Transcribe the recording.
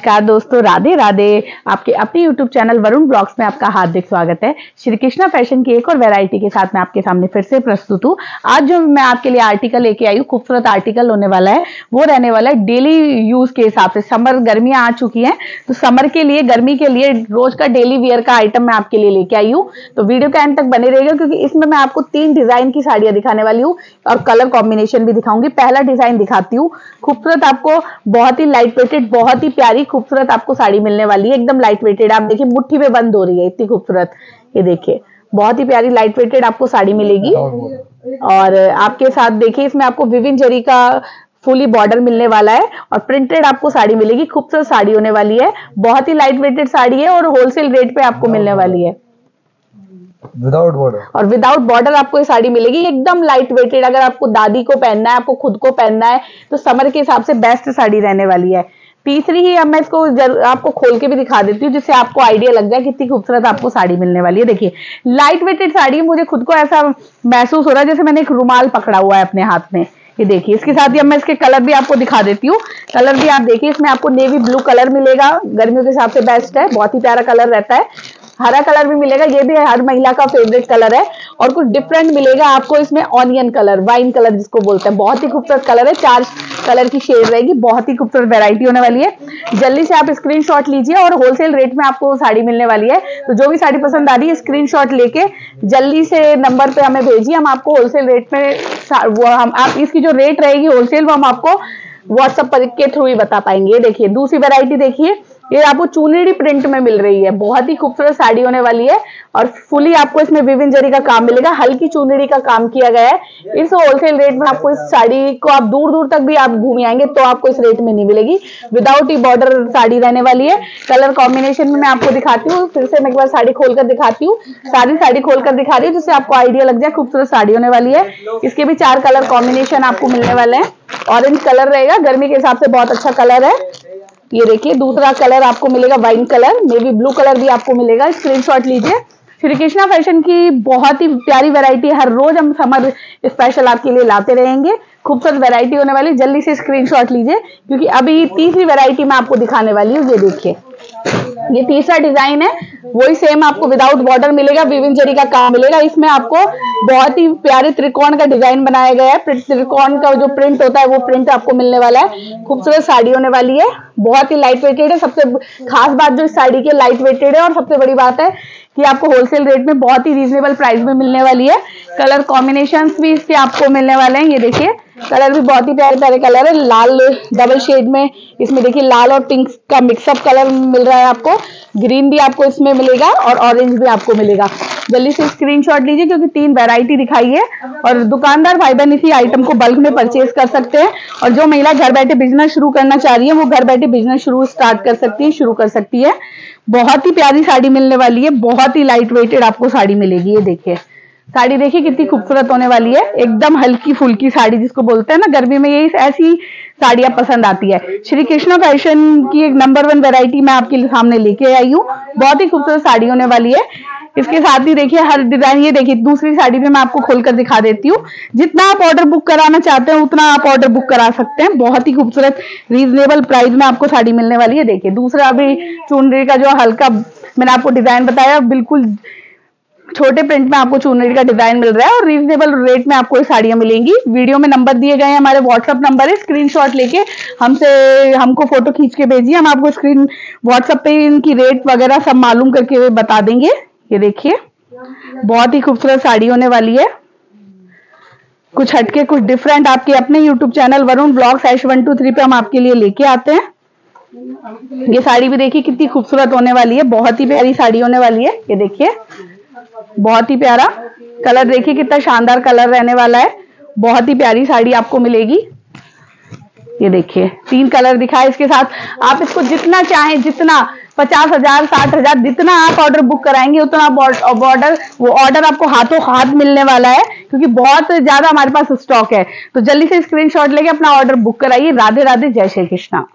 नमस्कार दोस्तों, राधे राधे। आपके अपने YouTube चैनल वरुण ब्लॉग्स में आपका हार्दिक स्वागत है। श्री कृष्णा फ़ैशन की एक और वैरायटी के साथ मैं आपके सामने फिर से प्रस्तुत हूँ। आज जो मैं आपके लिए आर्टिकल लेके आई हूँ, खूबसूरत आर्टिकल होने वाला है, वो रहने वाला है डेली यूज़ के हिसाब से। समर गर्मियाँ आ चुकी है तो समर के लिए, गर्मी के लिए, रोज का डेली वेयर का आइटम मैं आपके लिए लेके आई हूँ। तो वीडियो के एंड तक बने रहेगा क्योंकि इसमें मैं आपको तीन डिज़ाइन की साड़ियाँ दिखाने वाली हूँ और कलर कॉम्बिनेशन भी दिखाऊँगी। पहला डिज़ाइन दिखाती हूँ। खूबसूरत आपको बहुत ही लाइट वेटेड बहुत ही प्यारी खूबसूरत आपको साड़ी मिलने वाली है एकदम लाइट वेटेड आप देखिए मुट्ठी में बंद हो रही है इतनी खूबसूरत। ये देखिए बहुत ही प्यारी लाइट वेटेड आपको साड़ी मिलेगी। और आपके साथ देखिए इसमें आपको विभिन्न जरी का फुली बॉर्डर मिलने वाला है और प्रिंटेड आपको साड़ी मिलेगी। खूबसूरत साड़ी होने वाली है। बहुत ही लाइट वेटेड साड़ी है और होलसेल रेट पे आपको मिलने वाली है। विदाउट बॉर्डर और विदाउट बॉर्डर आपको ये साड़ी मिलेगी। एकदम लाइट वेटेड अगर आपको दादी को पहनना है आपको खुद को पहनना है तो समर के हिसाब से बेस्ट साड़ी रहने वाली है। तीसरी ही अब मैं इसको आपको खोल के भी दिखा देती हूँ, जिससे आपको आइडिया लग जाए कितनी खूबसूरत आपको साड़ी मिलने वाली है। देखिए लाइट वेटेड साड़ी मुझे खुद को ऐसा महसूस हो रहा है जैसे मैंने एक रुमाल पकड़ा हुआ है अपने हाथ में। ये देखिए, इसके साथ ही अब मैं इसके कलर भी आपको दिखा देती हूँ। कलर भी आप देखिए, इसमें आपको नेवी ब्लू कलर मिलेगा। गर्मियों के हिसाब से बेस्ट है, बहुत ही प्यारा कलर रहता है। हरा कलर भी मिलेगा, ये भी हर महिला का फेवरेट कलर है। और कुछ डिफरेंट मिलेगा आपको इसमें ऑनियन कलर वाइन कलर जिसको बोलते हैं। बहुत ही खूबसूरत कलर है, चार कलर की शेड रहेगी, बहुत ही खूबसूरत वेरायटी होने वाली है। जल्दी से आप स्क्रीन लीजिए और होलसेल रेट में आपको साड़ी मिलने वाली है। तो जो भी साड़ी पसंद आ रही है स्क्रीन लेके जल्दी से नंबर पर हमें भेजिए, हम आपको होलसेल रेट में वो हम, आप इसकी जो रेट रहेगी होलसेल वो हम आपको व्हाट्सएप के थ्रू ही बता पाएँगे। देखिए, दूसरी वेरायटी देखिए। ये आपको चूनेरी प्रिंट में मिल रही है। बहुत ही खूबसूरत साड़ी होने वाली है और फुली आपको इसमें विभिन्न जरी का काम मिलेगा। हल्की चूनेरी का काम किया गया है। इस होलसेल रेट में आपको इस साड़ी को आप दूर दूर तक भी आप घूम आएँगे तो आपको इस रेट में नहीं मिलेगी। विदाउट ही बॉर्डर साड़ी रहने वाली है। कलर कॉम्बिनेशन में मैं आपको दिखाती हूँ। फिर से मैं एक बार साड़ी खोलकर दिखाती हूँ। सारी साड़ी खोलकर दिखा रही हूँ जिससे आपको आइडिया लग जाए। खूबसूरत साड़ी होने वाली है। इसके भी चार कलर कॉम्बिनेशन आपको मिलने वाले हैं। ऑरेंज कलर रहेगा। गर्मी के हिसाब से बहुत अच्छा कलर है। ये देखिए, दूसरा कलर आपको मिलेगा wine colour maybe blue colour colour भी आपको मिलेगा। स्क्रीनशॉट लीजिए। श्री कृष्णा फ़ैशन की बहुत ही प्यारी वैरायटी हर रोज हम समर स्पेशल आपके लिए लाते रहेंगे। खूबसूरत वेरायटी होने वाली। जल्दी से स्क्रीनशॉट लीजिए, क्योंकि अभी तीसरी वैरायटी मैं आपको दिखाने वाली हूँ। ये देखिए। ये तीसरा डिज़ाइन है। वही सेम आपको विदाउट बॉर्डर मिलेगा विविन जरी का काम मिलेगा। इसमें आपको बहुत ही प्यारे त्रिकोण का डिज़ाइन बनाया गया है। त्रिकोण का जो प्रिंट होता है, वो प्रिंट आपको मिलने वाला है। खूबसूरत साड़ी होने वाली है। बहुत ही लाइट वेटेड है। सबसे खास बात जो इस साड़ी की लाइट वेटेड है और सबसे बड़ी बात है कि आपको होलसेल रेट में बहुत ही रीजनेबल प्राइस में मिलने वाली है। कलर कॉम्बिनेशन भी इसके आपको मिलने वाले हैं। ये देखिए कलर भी बहुत ही प्यारे प्यारे कलर है। लाल डबल शेड में इसमें देखिए, लाल और पिंक का मिक्सअप कलर मिल रहा है आपको। ग्रीन भी आपको इसमें मिलेगा और ऑरेंज भी आपको मिलेगा। जल्दी से स्क्रीनशॉट लीजिए, क्योंकि तीन वैरायटी दिखाई है। और दुकानदार भाई बहन इसी आइटम को बल्क में परचेज कर सकते हैं। और जो महिला घर बैठे बिज़नेस शुरू करना चाह रही है, वो घर बैठे बिज़नेस शुरू स्टार्ट कर सकती है, शुरू कर सकती है। बहुत ही प्यारी साड़ी मिलने वाली है, बहुत ही लाइट वेटेड आपको साड़ी मिलेगी, ये देखिए। साड़ी देखिए कितनी खूबसूरत होने वाली है, एकदम हल्की फुल्की साड़ी जिसको बोलते हैं ना, गर्मी में यही ऐसी साड़ियाँ पसंद आती है। श्री कृष्णा फ़ैशन की एक नंबर वन वेरायटी मैं आपके सामने लेके आई हूँ। बहुत ही खूबसूरत साड़ी होने वाली है। इसके साथ ही देखिए, हर डिज़ाइन ये देखिए, दूसरी साड़ी भी मैं आपको खोलकर दिखा देती हूँ। जितना आप ऑर्डर बुक कराना चाहते हैं, उतना आप ऑर्डर बुक करा सकते हैं। बहुत ही खूबसूरत रीजनेबल प्राइस में आपको साड़ी मिलने वाली है। देखिए, दूसरा अभी चुनरी का जो हल्का मैंने आपको डिज़ाइन बताया, बिल्कुल छोटे प्रिंट में आपको चुनरी का डिज़ाइन मिल रहा है और रीजनेबल रेट में आपको ये साड़ियाँ मिलेंगी। वीडियो में नंबर दिए गए हैं, हमारे व्हाट्सअप नंबर है। स्क्रीनशॉट लेके हमसे, हमको फ़ोटो खींच के भेजिए। हम आपको स्क्रीन व्हाट्सअप पे इनकी रेट वगैरह सब मालूम करके बता देंगे। ये देखिए, बहुत ही खूबसूरत साड़ी होने वाली है। कुछ हटके, कुछ डिफरेंट आपके अपने यूट्यूब चैनल वरुण ब्लॉग एश वन टू थ्री पे हम आपके लिए लेके आते हैं। ये साड़ी भी देखिए कितनी खूबसूरत होने वाली है, बहुत ही प्यारी साड़ी होने वाली है। ये देखिए बहुत ही प्यारा कलर देखिए कितना शानदार कलर रहने वाला है। बहुत ही प्यारी साड़ी आपको मिलेगी। ये देखिए, तीन कलर दिखाए इसके साथ। आप इसको जितना चाहें, जितना, पचास हज़ार, साठ हज़ार, जितना आप ऑर्डर बुक कराएँगे, उतना ऑर्डर वो ऑर्डर आपको हाथों हाथ मिलने वाला है, क्योंकि बहुत ज़्यादा हमारे पास स्टॉक है। तो जल्दी से स्क्रीनशॉट लेके अपना ऑर्डर बुक कराइए। राधे राधे, जय श्री कृष्णा।